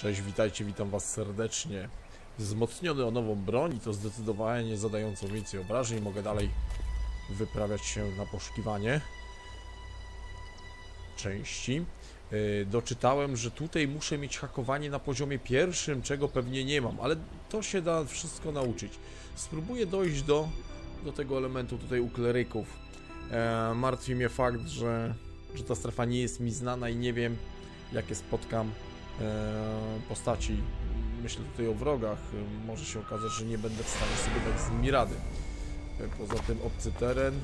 Cześć, witajcie, witam was serdecznie. Wzmocniony o nową broń to zdecydowanie zadającą więcej obrażeń. Mogę dalej wyprawiać się na poszukiwanie części. Yy, doczytałem, że tutaj muszę mieć hakowanie na poziomie pierwszym, czego pewnie nie mam, ale to się da wszystko nauczyć. Spróbuję dojść do, do tego elementu tutaj u kleryków. E, martwi mnie fakt, że, że ta strefa nie jest mi znana i nie wiem, jakie spotkam postaci. Myślę tutaj o wrogach. E, Może się okazać, że nie będę w stanie sobie dać z nimi rady. E, Poza tym obcy teren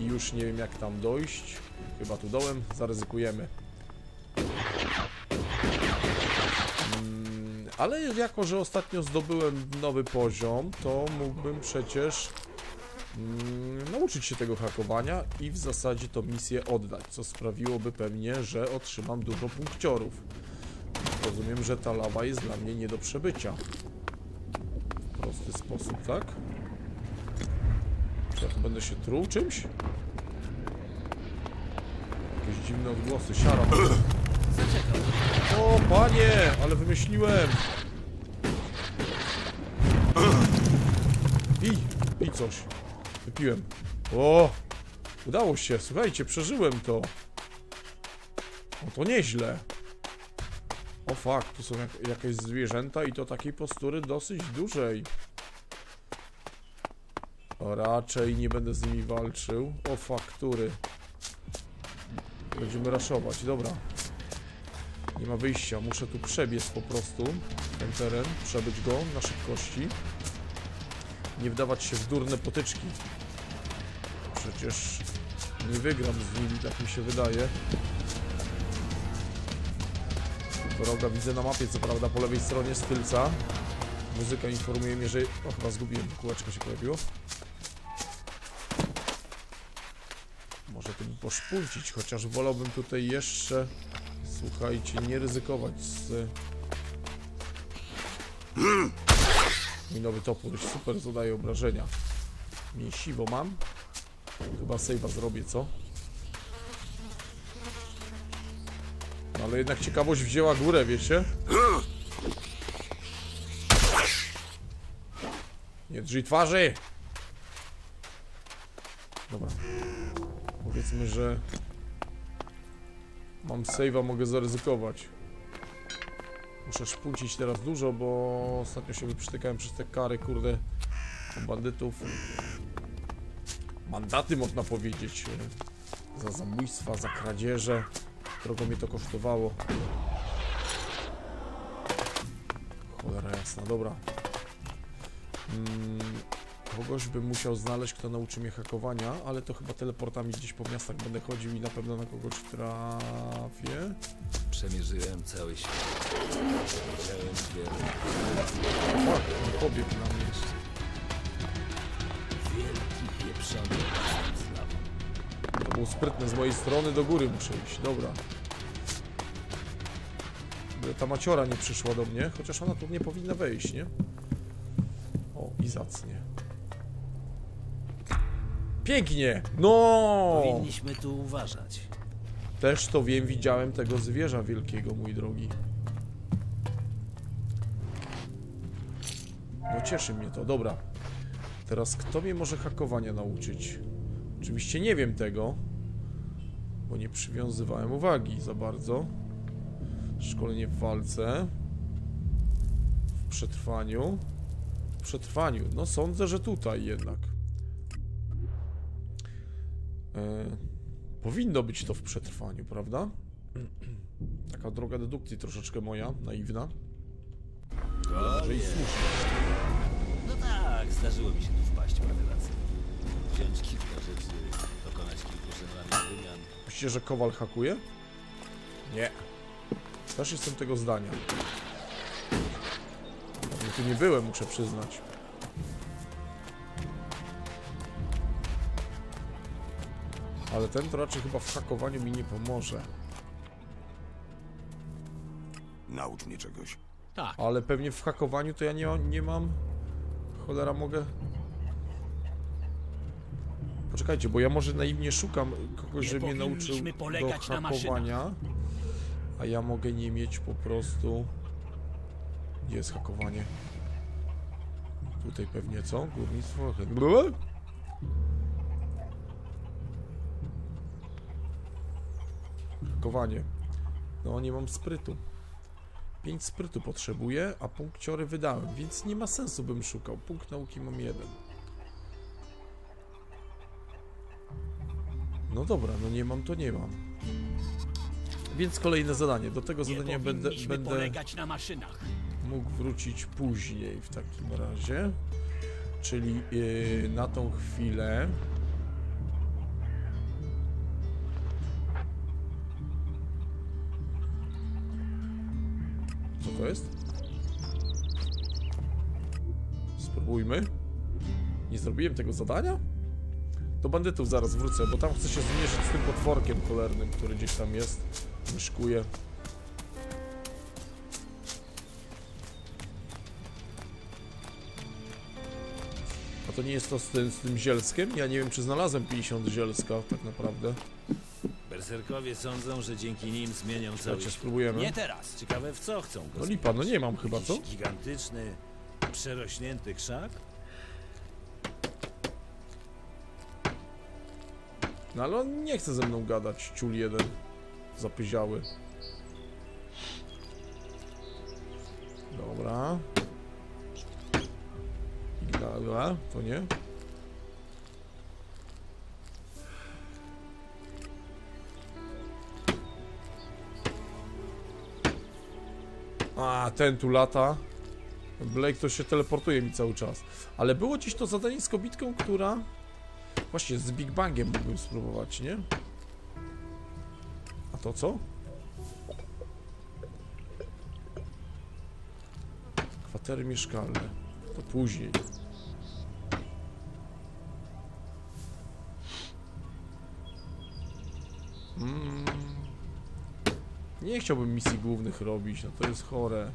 i już nie wiem jak tam dojść. Chyba tu dołem. Zaryzykujemy. Mm, Ale jako, że ostatnio zdobyłem nowy poziom, to mógłbym przecież mm, nauczyć się tego hakowania i w zasadzie to misję oddać, co sprawiłoby pewnie, że otrzymam dużo punkciorów. Rozumiem, że ta lawa jest dla mnie nie do przebycia. W prosty sposób, tak? Czy ja tu będę się truł czymś? Jakieś dziwne odgłosy, siara. O, panie, ale wymyśliłem. Pij, pij coś. Wypiłem. O, udało się, słuchajcie, przeżyłem to. O, to nieźle. O fuck, tu są jak, jakieś zwierzęta i to takiej postury dosyć dużej. O, raczej nie będę z nimi walczył. O faktury. Będziemy raszować, dobra. Nie ma wyjścia, muszę tu przebiec po prostu ten teren, przebyć go na szybkości. Nie wdawać się w durne potyczki. Przecież nie wygram z nimi, tak mi się wydaje. Wroga widzę na mapie, co prawda po lewej stronie z tylca. Muzyka informuje mnie, że... O, chyba zgubiłem, kółeczko się pojawiło. Może tym poszpulcić, chociaż wolałbym tutaj jeszcze... Słuchajcie, nie ryzykować z... Mój nowy topór super zadaje obrażenia. Mięsiwo mam. Chyba save'a zrobię, co? Ale jednak ciekawość wzięła górę, wiecie? Nie drzyj twarzy! Dobra. Powiedzmy, że... Mam save'a, mogę zaryzykować. Muszę szpuncić teraz dużo, bo ostatnio się wyprztykałem przez te kary, kurde, bandytów. Mandaty można powiedzieć. e, Za zabójstwa, za kradzieże. Drogo mnie to kosztowało. Cholera jasna, dobra. Mm, kogoś bym musiał znaleźć, kto nauczy mnie hakowania, ale to chyba teleportami gdzieś po miastach będę chodził i na pewno na kogoś trafię. Przemierzyłem cały świat. Widziałem wiele. Fuck, on pobiegł na mnie. Wielki pieprzony. To było sprytne z mojej strony, do góry muszę iść, dobra. Ta maciora nie przyszła do mnie, chociaż ona tu nie powinna wejść, nie? O, i zacnie. Pięknie! No! Powinniśmy tu uważać. Też to wiem, widziałem tego zwierza wielkiego, mój drogi. No cieszy mnie to, dobra. Teraz kto mnie może hakowania nauczyć? Oczywiście nie wiem tego, bo nie przywiązywałem uwagi za bardzo. Szkolenie w walce. W przetrwaniu. W przetrwaniu. No sądzę, że tutaj jednak. E, powinno być to w przetrwaniu, prawda? Taka droga dedukcji troszeczkę moja, naiwna. Może i słuszna. No tak, zdarzyło mi się tu wpaść parę razy. Wziąć kilka rzeczy, dokonać kilku szemranych wymian. Myślicie, że Kowal hakuje? Nie. Też jestem tego zdania. Dawno tu nie byłem, muszę przyznać. Ale ten to raczej chyba w hakowaniu mi nie pomoże. Naucz mnie czegoś. Tak, Ale pewnie w hakowaniu to ja nie, nie mam... Cholera, mogę... Poczekajcie, bo ja może naiwnie szukam kogoś, Nie żeby mnie nauczył do polegać na hakowania. A ja mogę nie mieć po prostu Gdzie jest hakowanie? Tutaj pewnie co? Górnictwo? Hakowanie. No nie mam sprytu. 5 sprytu potrzebuję, a punkciory wydałem, więc nie ma sensu bym szukał. Punkt nauki mam jeden. No dobra, no nie mam to nie mam. Więc kolejne zadanie. Do tego Nie zadania będę, będę mógł wrócić później w takim razie. Czyli yy, na tą chwilę. Co to jest? Spróbujmy. Nie zrobiłem tego zadania? Do bandytów zaraz wrócę, bo tam chcę się zmierzyć z tym potworkiem cholernym, który gdzieś tam jest. Myszkuje. A to nie jest to z tym, z tym zielskiem? Ja nie wiem, czy znalazłem 50 zielska tak naprawdę. Berserkowie sądzą, że dzięki nim zmienią cały świat. spróbujemy. Nie teraz. Ciekawe w co chcą go No lipa, no nie mam chyba, co? gigantyczny, przerośnięty krzak? No ale on nie chce ze mną gadać, ciul jeden. Zapyziały. Dobra. Dobra, to nie. A, ten tu lata. Blake to się teleportuje mi cały czas. Ale było dziś to zadanie z kobitką, która... Właśnie z Big Bangiem mógłbym spróbować, nie? A to co? Kwatery mieszkalne. To później. Mm. Nie chciałbym misji głównych robić, no to jest chore.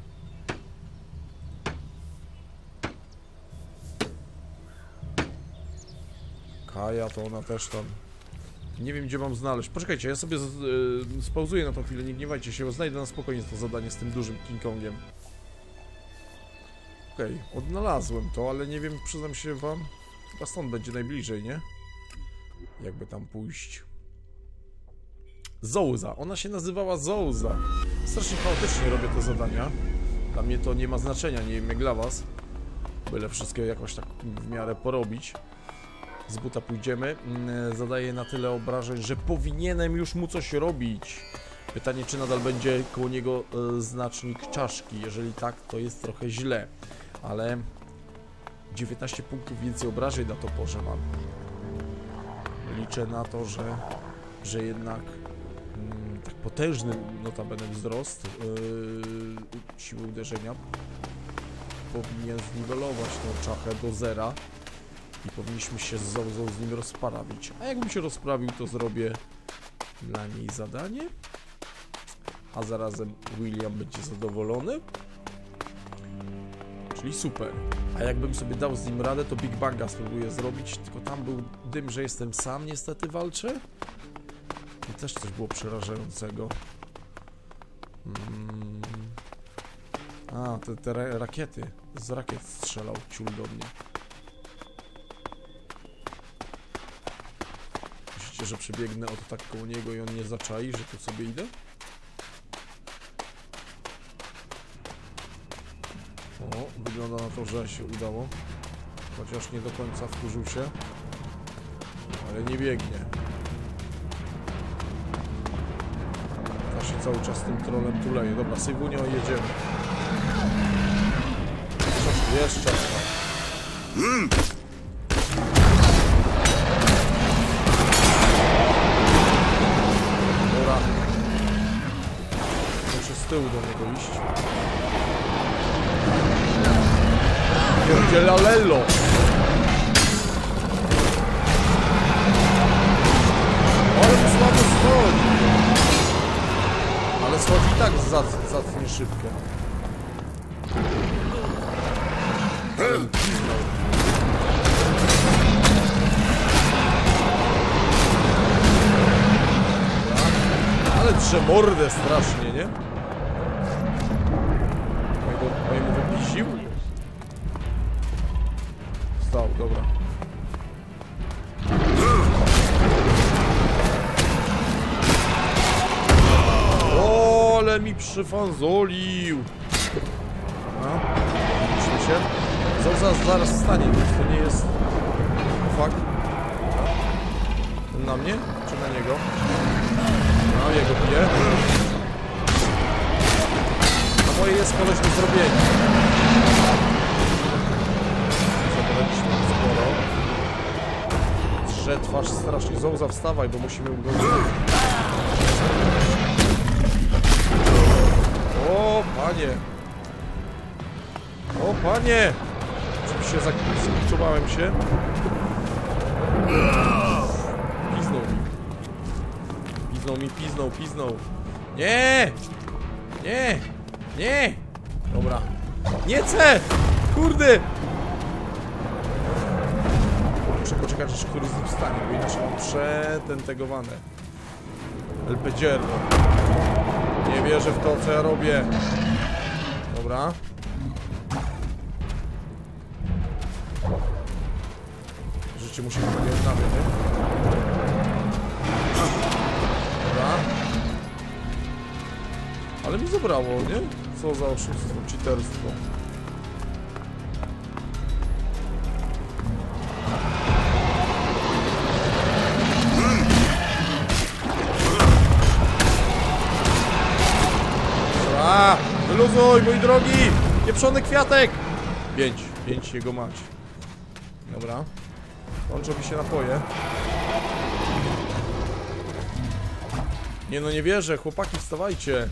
Kaja to ona też tam. Nie wiem gdzie mam znaleźć. Poczekajcie, ja sobie z, y, spauzuję na tą chwilę, nie gniewajcie się, bo znajdę na spokojnie to zadanie z tym dużym King Kongiem. Okej, odnalazłem to, ale nie wiem, przyznam się wam. Chyba stąd będzie najbliżej, nie? Jakby tam pójść. Zouza, ona się nazywała Zouza. Strasznie chaotycznie robię te zadania. Dla mnie to nie ma znaczenia, nie wiem jak dla was. Byle wszystkie jakoś tak w miarę porobić. Z buta pójdziemy. Mm, Zadaję na tyle obrażeń, że powinienem już mu coś robić. Pytanie, czy nadal będzie koło niego e, znacznik czaszki. Jeżeli tak, to jest trochę źle. Ale 19 punktów więcej obrażeń na toporze mam. Liczę na to, że, że jednak mm, tak potężny notabene wzrost yy, siły uderzenia powinien zniwelować tą czachę do zera i powinniśmy się z Zouzą z nim rozprawić. A jakbym się rozprawił, to zrobię dla niej zadanie. A zarazem William będzie zadowolony. Czyli super. A jakbym sobie dał z nim radę, to Big Banga spróbuję zrobić, tylko tam był dym, że jestem sam niestety walczę. I też coś było przerażającego. Mm. A, te, te ra rakiety. Z rakiet strzelał ciul do mnie. Myślicie, że przebiegnę od tak koło niego i on nie zaczai, że tu sobie idę? O, wygląda na to, że się udało. Chociaż nie do końca wkurzył się. Ale nie biegnie. Ja się cały czas tym trolem tuleje. Dobra, Sejwunio, jedziemy. Czas, jest tyłu do niego iść. Pierdziela Lello! Ale to słabo schodzi. Ale schodzi i tak za, zatnie szybkę. Ale piznął. Ale drze mordę strasznie, nie? Przyfanzolił. No, Musimy się. Zaraz, zaraz stanie, więc to nie jest... Fuck. Na mnie? Czy na niego? No, jego bije. Na moje jest koleś do zrobienia. Zabraliśmy sporo. Drze twarz strasznie. Zołza, wstawaj, bo musimy go... O, panie! O, panie! Oczywiście zakliczowałem się. Piznął mi. Piznął mi, piznął, piznął. Nie! Nie! Nie! Dobra. Nie chcę! Kurde! Muszę poczekać, aż któryś z nich wstanie, bo inaczej mam przetentegowane. Pedzierno. Nie wierzę w to, co ja robię. Dobra. Życie musi być nie odnawia, nie? Dobra. Ale mi zabrało, nie? Co za oszustwo, cheaterstwo. Pieprzony kwiatek! Pięć, pięć jego mać. Dobra. Kończą mi się napoje. Nie no, nie wierzę, chłopaki, wstawajcie.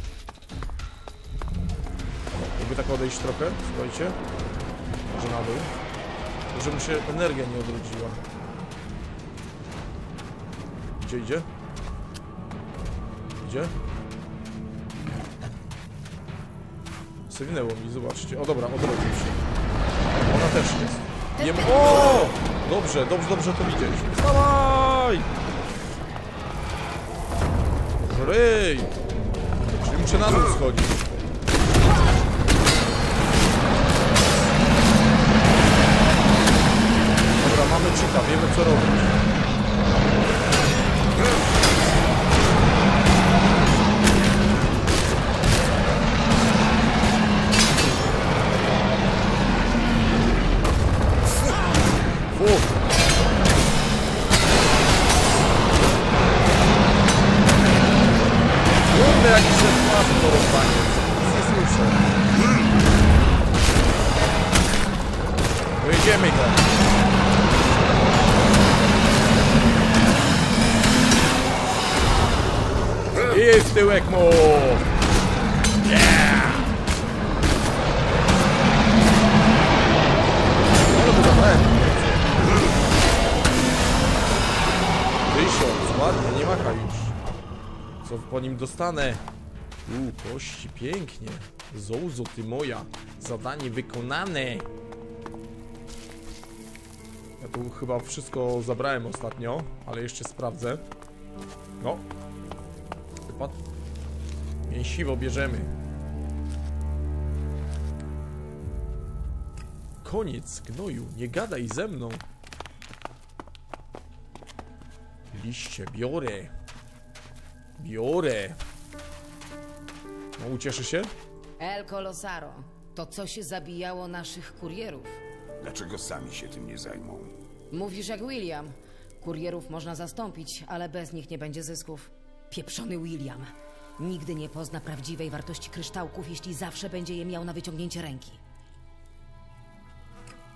Jakby tak odejść trochę, słuchajcie. Może na dół. Mu się energia nie odrodziła. Gdzie idzie? Idzie? Przewinęło mi, zobaczcie. O dobra, odrodził się. Ona też jest. Ma... O! Dobrze, dobrze, dobrze to widzieć. Wstawaj! Ryj! Czyli muszę na dół schodzić. Dobra, mamy cheata, wiemy co robić. I w tyłek mu. Ładnie, nie macha już. Co po nim dostanę? U, kości, pięknie. Zołzo, ty moja. Zadanie wykonane. Ja tu chyba wszystko zabrałem ostatnio, ale jeszcze sprawdzę. No. Wypadł. Mięsiwo bierzemy. Koniec, gnoju, nie gadaj ze mną. Liście, biorę. Biorę. No, ucieszy się? El Colosaro. To coś zabijało naszych kurierów. Dlaczego sami się tym nie zajmą? Mówisz jak William. Kurierów można zastąpić, ale bez nich nie będzie zysków. Pieprzony William. Nigdy nie pozna prawdziwej wartości kryształków, jeśli zawsze będzie je miał na wyciągnięcie ręki.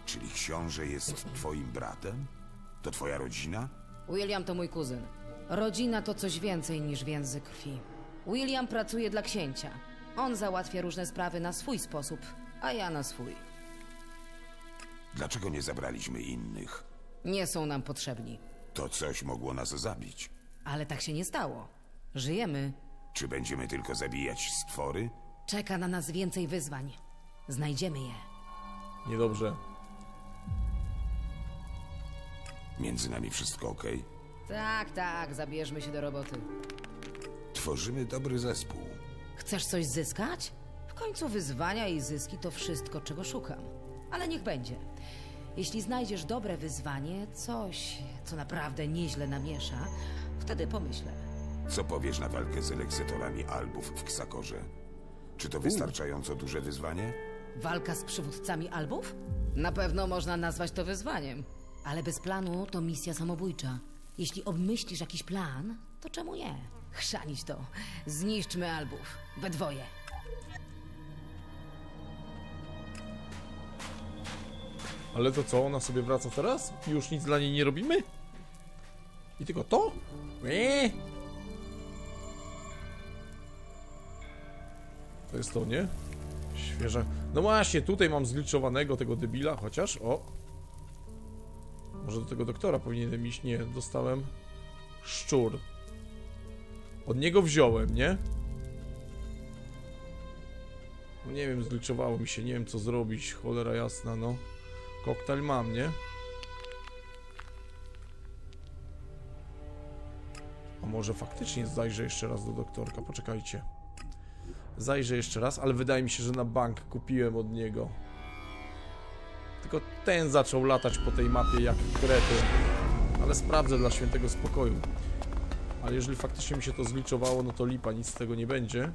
Czyli książę jest twoim bratem? To twoja rodzina? William to mój kuzyn. Rodzina to coś więcej niż więzy krwi. William pracuje dla księcia. On załatwia różne sprawy na swój sposób, a ja na swój. Dlaczego nie zabraliśmy innych? Nie są nam potrzebni. To coś mogło nas zabić. Ale tak się nie stało. Żyjemy. Czy będziemy tylko zabijać stwory? Czeka na nas więcej wyzwań. Znajdziemy je. Niedobrze. Między nami wszystko ok? Tak, tak, zabierzmy się do roboty. Tworzymy dobry zespół. Chcesz coś zyskać? W końcu wyzwania i zyski to wszystko, czego szukam. Ale niech będzie. Jeśli znajdziesz dobre wyzwanie, coś, co naprawdę nieźle namiesza, wtedy pomyślę. Co powiesz na walkę z eleksetorami albów w Ksakorze? Czy to wystarczająco duże wyzwanie? Walka z przywódcami albów? Na pewno można nazwać to wyzwaniem. Ale bez planu to misja samobójcza. Jeśli obmyślisz jakiś plan, to czemu nie? Chrzanić to. Zniszczmy albów. We dwoje. Ale to co, ona sobie wraca teraz? I Już nic dla niej nie robimy? I tylko to? Eee. To jest to, nie? Świeże. No właśnie, tutaj mam zgliczowanego tego debila, chociaż, o. Może do tego doktora powinienem iść? Nie, dostałem szczur. Od niego wziąłem, nie? No nie wiem, zgliczowało mi się, nie wiem co zrobić, cholera jasna, no. Koktajl mam, nie? A może faktycznie zajrzę jeszcze raz do doktorka, poczekajcie. Zajrzę jeszcze raz, ale wydaje mi się, że na bank kupiłem od niego. Tylko ten zaczął latać po tej mapie jak kretyn. Ale sprawdzę dla świętego spokoju. Ale jeżeli faktycznie mi się to zliczowało, no to lipa, nic z tego nie będzie.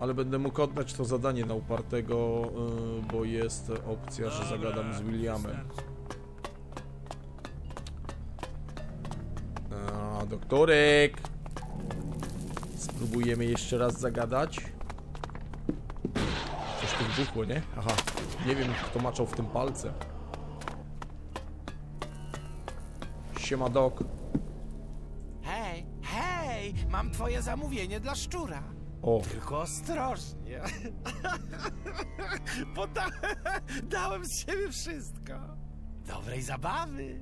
Ale będę mógł oddać to zadanie na upartego, yy, bo jest opcja, że zagadam z Williamem. A, doktorek! Spróbujemy jeszcze raz zagadać. Coś tu wybuchło, nie? Aha, nie wiem kto maczał w tym palce. Siema dok. Hej, hej! Mam twoje zamówienie dla szczura. O, Tylko ostrożnie. Bo da dałem z siebie wszystko. Dobrej zabawy.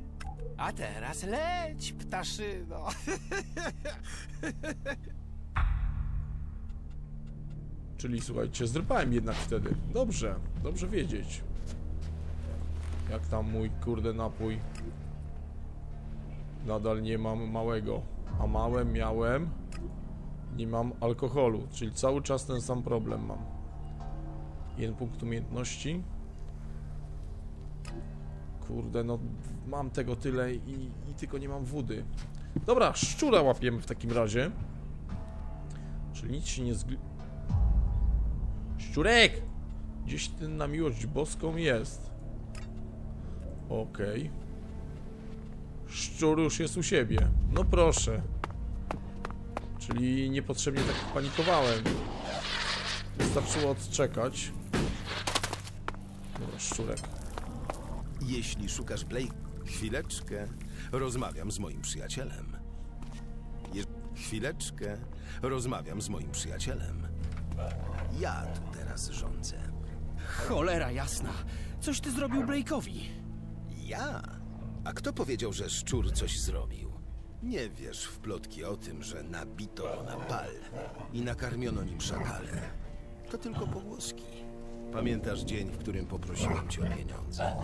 A teraz leć, ptaszyno. czyli słuchajcie, zrypałem jednak wtedy. Dobrze, dobrze wiedzieć. Jak tam mój kurde napój. Nadal nie mam małego. A małe miałem. Nie mam alkoholu, czyli cały czas ten sam problem mam. Jeden punkt umiejętności. Kurde, no mam tego tyle i, i tylko nie mam wody. Dobra, szczura łapiemy w takim razie. Czyli nic się nie. Szczurek! Gdzieś ten na miłość boską jest. Okej. Szczur już jest u siebie. No proszę. Czyli niepotrzebnie tak panikowałem. Wystarczyło odczekać. Dobra, szczurek. Jeśli szukasz Blake, chwileczkę, rozmawiam z moim przyjacielem. Je... Chwileczkę, rozmawiam z moim przyjacielem. Ja tu teraz rządzę. Cholera jasna. Coś ty zrobił Blake'owi. Ja? A kto powiedział, że szczur coś zrobił? Nie wiesz w plotki o tym, że nabito go na pal i nakarmiono nim szakale. To tylko pogłoski. Pamiętasz dzień, w którym poprosiłem cię o pieniądze?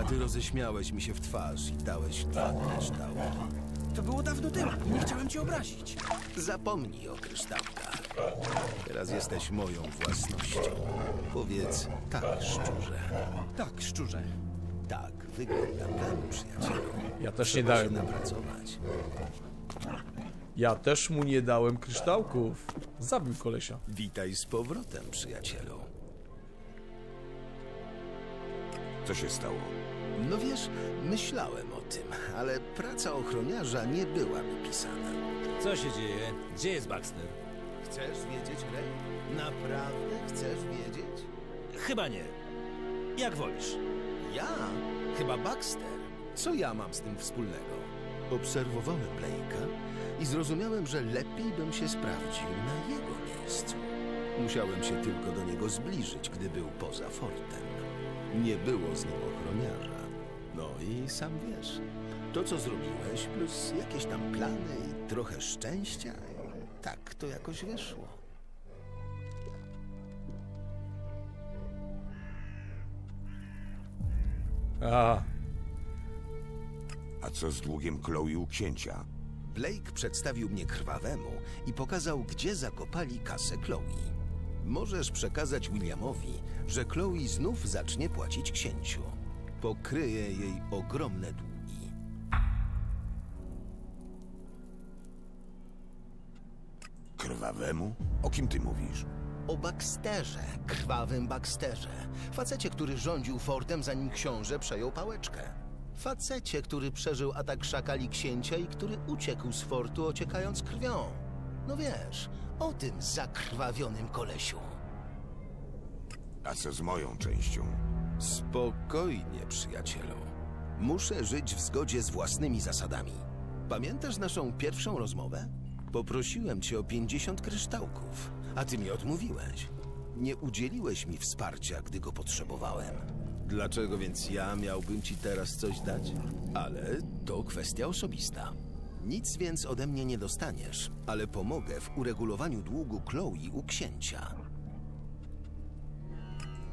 A ty roześmiałeś mi się w twarz i dałeś dwa kryształki. To było dawno temu. Nie chciałem cię obrazić. Zapomnij o kryształkach. Teraz jesteś moją własnością. Powiedz tak, szczurze. Tak, szczurze. Tak wygląda plan, przyjacielu. Ja też nie Trzeba się dałem napracować. Ja też mu nie dałem kryształków. Zabił kolesia. Witaj z powrotem, przyjacielu. Co się stało? No wiesz, myślałem o tym, ale praca ochroniarza nie była mi pisana. Co się dzieje? Gdzie jest Baxter? Chcesz wiedzieć, Ray? Naprawdę chcesz wiedzieć? Chyba nie. Jak wolisz. Ja? Chyba Baxter. Co ja mam z tym wspólnego? Obserwowałem Blake'a i zrozumiałem, że lepiej bym się sprawdził na jego miejscu. Musiałem się tylko do niego zbliżyć, gdy był poza fortem. Nie było z nim ochroniarza. No i sam wiesz, to co zrobiłeś, plus jakieś tam plany i trochę szczęścia, tak to jakoś wyszło. A, A co z długiem Chloe u księcia? Blake przedstawił mnie krwawemu i pokazał, gdzie zakopali kasę Chloe. Możesz przekazać Williamowi, że Chloe znów zacznie płacić księciu. Pokryje jej ogromne długi. Krwawemu? O kim ty mówisz? O Baxterze, krwawym Baxterze. Facecie, który rządził fortem, zanim książę przejął pałeczkę. Facecie, który przeżył atak szakali księcia i który uciekł z fortu, ociekając krwią. No wiesz, o tym zakrwawionym kolesiu. A co z moją częścią? Spokojnie, przyjacielu. Muszę żyć w zgodzie z własnymi zasadami. Pamiętasz naszą pierwszą rozmowę? Poprosiłem cię o 50 kryształków, a ty mi odmówiłeś. Nie udzieliłeś mi wsparcia, gdy go potrzebowałem. Dlaczego więc ja miałbym ci teraz coś dać? Ale to kwestia osobista. Nic więc ode mnie nie dostaniesz, ale pomogę w uregulowaniu długu Chloe u księcia.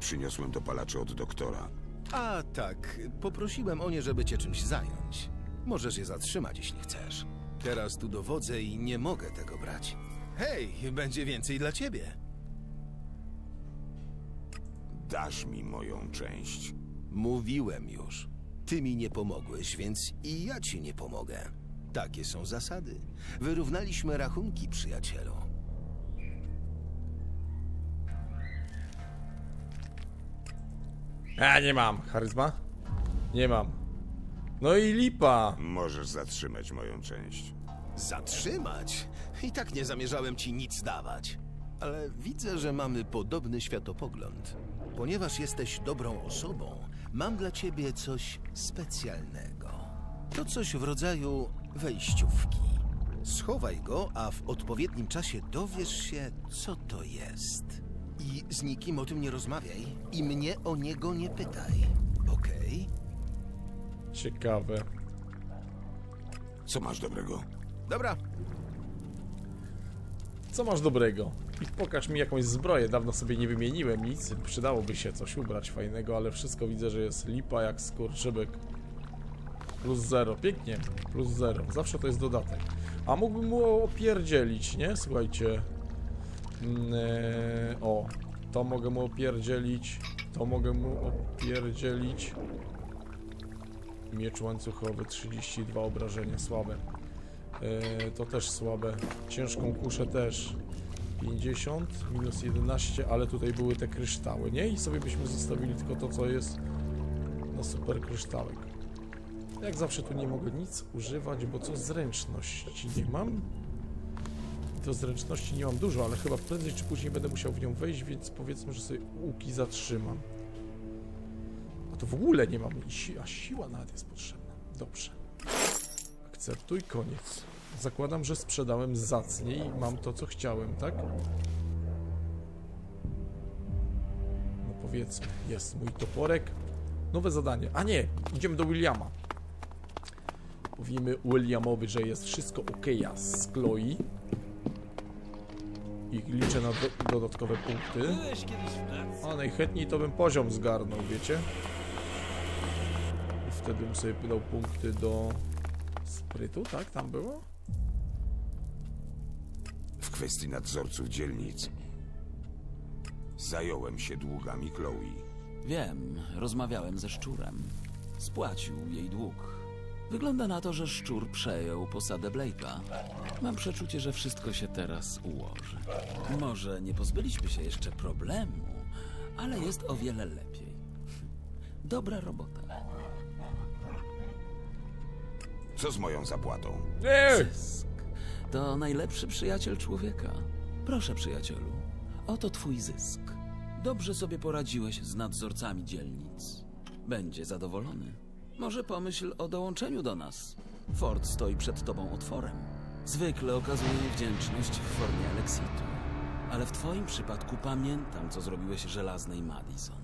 Przyniosłem dopalacze od doktora. A tak, poprosiłem o nie, żeby cię czymś zająć. Możesz je zatrzymać, jeśli chcesz. Teraz tu dowodzę i nie mogę tego brać. Hej, będzie więcej dla ciebie. Dasz mi moją część. Mówiłem już. Ty mi nie pomogłeś, więc i ja ci nie pomogę. Takie są zasady. Wyrównaliśmy rachunki, przyjacielu. A, nie mam. Charyzma? Nie mam. No i lipa. Możesz zatrzymać moją część. Zatrzymać? I tak nie zamierzałem ci nic dawać. Ale widzę, że mamy podobny światopogląd. Ponieważ jesteś dobrą osobą, mam dla ciebie coś specjalnego. To coś w rodzaju wejściówki. Schowaj go, a w odpowiednim czasie dowiesz się, co to jest. I z nikim o tym nie rozmawiaj i mnie o niego nie pytaj. Ciekawe. Co masz dobrego? Dobra, Co masz dobrego? I pokaż mi jakąś zbroję. Dawno sobie nie wymieniłem nic. Przydałoby się coś ubrać fajnego, ale wszystko widzę, że jest lipa jak skurczybek. Plus zero. Pięknie. Plus zero. Zawsze to jest dodatek. A mógłbym mu opierdzielić, nie? Słuchajcie. Mm, e, o. To mogę mu opierdzielić. To mogę mu opierdzielić. Miecz łańcuchowy. 32 obrażenia. Słabe. E, to też słabe. Ciężką kuszę też 50, minus 11, ale tutaj były te kryształy, nie? I sobie byśmy zostawili tylko to, co jest na super kryształek. Jak zawsze tu nie mogę nic używać, bo co zręczności nie mam. To zręczności nie mam dużo, ale chyba prędzej czy później będę musiał w nią wejść, więc powiedzmy, że sobie łuki zatrzymam. A to w ogóle nie mam, si a siła nawet jest potrzebna. Dobrze. Akceptuj, koniec. Zakładam, że sprzedałem zacnie i mam to, co chciałem, tak? No powiedzmy, jest mój toporek. Nowe zadanie. A nie, idziemy do Williama. Powiemy Williamowi, że jest wszystko ok z Chloe. I liczę na do dodatkowe punkty. A najchętniej to bym poziom zgarnął, wiecie? Wtedy bym sobie dał punkty do sprytu, tak? Tam było? W kwestii nadzorców dzielnic. Zająłem się długami Chloe. Wiem, rozmawiałem ze szczurem. Spłacił jej dług. Wygląda na to, że szczur przejął posadę Blake'a. Mam przeczucie, że wszystko się teraz ułoży. Może nie pozbyliśmy się jeszcze problemu, ale jest o wiele lepiej. Dobra robota. Co z moją zapłatą? Nie! Zysk. To najlepszy przyjaciel człowieka. Proszę, przyjacielu, oto twój zysk. Dobrze sobie poradziłeś z nadzorcami dzielnic. Będzie zadowolony. Może pomyśl o dołączeniu do nas. Fort stoi przed tobą otworem. Zwykle okazuje wdzięczność w formie Alexitu. Ale w twoim przypadku pamiętam, co zrobiłeś żelaznej Madison.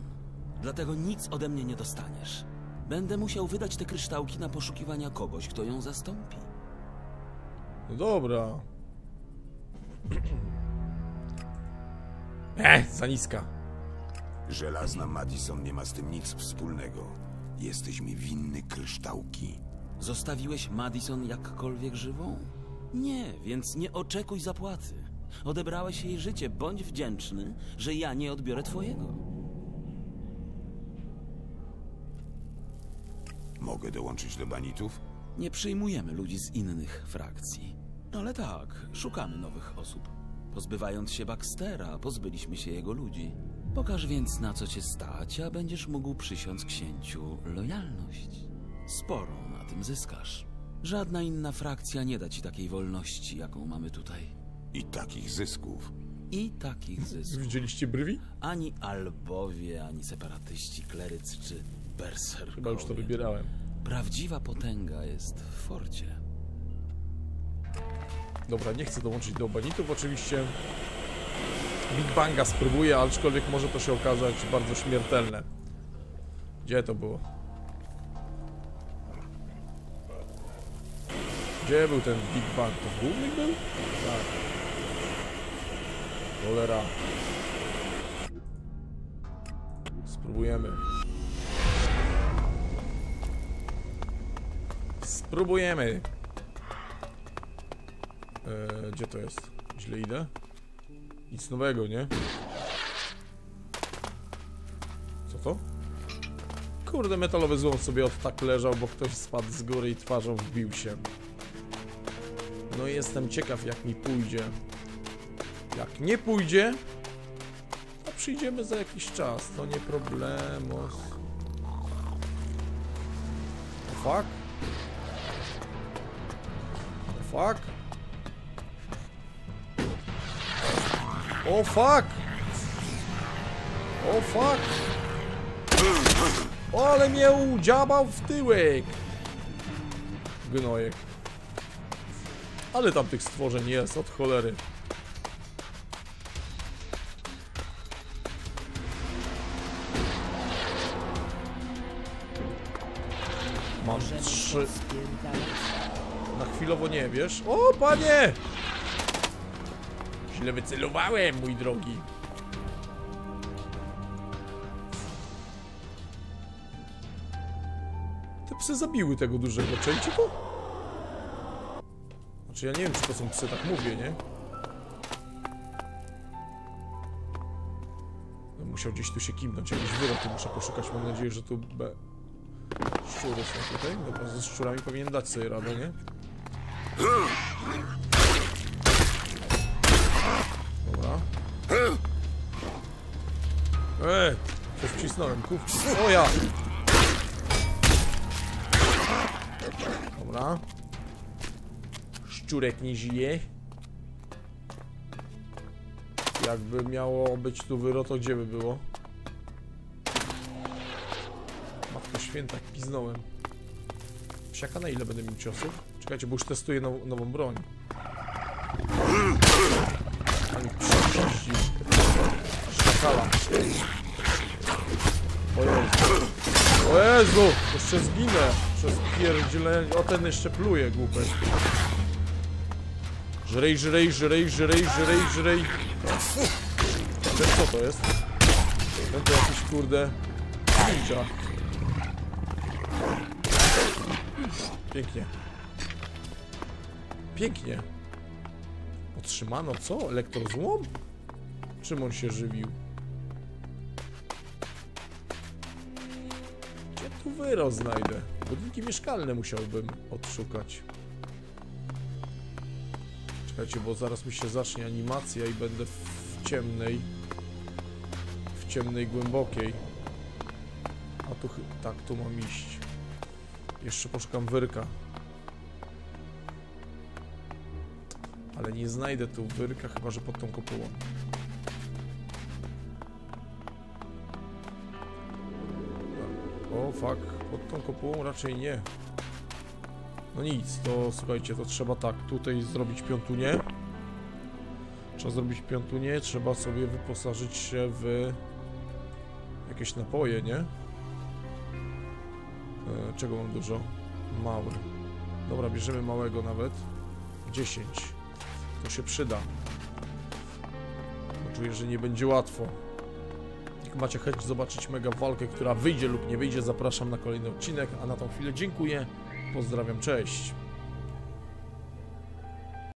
Dlatego nic ode mnie nie dostaniesz. Będę musiał wydać te kryształki na poszukiwania kogoś, kto ją zastąpi. No dobra. Ech, za niska. Żelazna Madison nie ma z tym nic wspólnego. Jesteś mi winny kryształki. Zostawiłeś Madison jakkolwiek żywą? Nie, więc nie oczekuj zapłaty. Odebrałeś jej życie, bądź wdzięczny, że ja nie odbiorę twojego. Mogę dołączyć do banitów? Nie przyjmujemy ludzi z innych frakcji. Ale tak, szukamy nowych osób. Pozbywając się Baxtera, pozbyliśmy się jego ludzi. Pokaż więc, na co cię stać, a będziesz mógł przysiąc księciu lojalność. Sporo na tym zyskasz. Żadna inna frakcja nie da ci takiej wolności, jaką mamy tutaj. I takich zysków. I takich zysków. Widzieliście brwi? Ani albowie, ani separatyści, klerycy czy berserkowie. Chyba już to wybierałem. Prawdziwa potęga jest w forcie. Dobra, nie chcę dołączyć do banitów oczywiście. Big Banga spróbuję, aczkolwiek może to się okazać bardzo śmiertelne. Gdzie to było? Gdzie był ten Big Bang? To w głównym był? Tak. Cholera. Spróbujemy. Spróbujemy. Eee, gdzie to jest? Źle idę? Nic nowego, nie? Co to? Kurde, metalowy złom sobie od tak leżał, bo ktoś spadł z góry i twarzą wbił się. No i jestem ciekaw, jak mi pójdzie. Jak nie pójdzie, to przyjdziemy za jakiś czas. To nie problemos. O fuck? O fuck? O fuck! O fuck! O, ale mnie udziabał w tyłek! Gnojek. Ale tam tych stworzeń jest, od cholery. Mam trzy... Na chwilowo nie, wiesz? O, panie! Źle wycelowałem, mój drogi. Te psy zabiły tego dużego, czajcie to? Znaczy ja nie wiem, czy to są psy, tak mówię, nie? No, musiał gdzieś tu się kimnąć, jakiś wyrok tu muszę poszukać, mam nadzieję, że tu be... Szczury są tutaj, dobra, ze szczurami powinien dać sobie radę, nie? Dobra. Ej, coś wcisnąłem, kupcie. O ja! Dobra. Szczurek nie żyje. Jakby miało być tu wyro, to gdzie by było? Matko święta, jak piznąłem. Psiaka na ile będę miał ciosów? Czekajcie, bo już testuję now nową broń. Ani przyszłości. Szakala. O Jezu. O Jezu! Jeszcze zginę. Przez pierdzielenie. O, ten jeszcze pluje, głupek. Żrej, żrej, żrej, żrej, żrej, żrej. Ten co to jest? To jakiś kurde... Ninja. Pięknie. Pięknie. Otrzymano co? Elektrozłom? Czym on się żywił? Gdzie tu wyrost znajdę? Budynki mieszkalne musiałbym odszukać. Czekajcie, bo zaraz mi się zacznie animacja i będę w ciemnej... W ciemnej, głębokiej. A tu... Tak, tu mam iść. Jeszcze poszukam wyrka. Ale nie znajdę tu wyrka, chyba że pod tą kopułą. O, fuck. Pod tą kopułą raczej nie. No nic, to słuchajcie, to trzeba tak, tutaj zrobić piątunię. Trzeba zrobić piątunię, trzeba sobie wyposażyć się w jakieś napoje, nie? E, czego mam dużo? Mały. Dobra, bierzemy małego nawet. 10. To się przyda. Czuję, że nie będzie łatwo. Jak macie chęć zobaczyć mega walkę, która wyjdzie lub nie wyjdzie, zapraszam na kolejny odcinek, a na tą chwilę dziękuję. Pozdrawiam, cześć.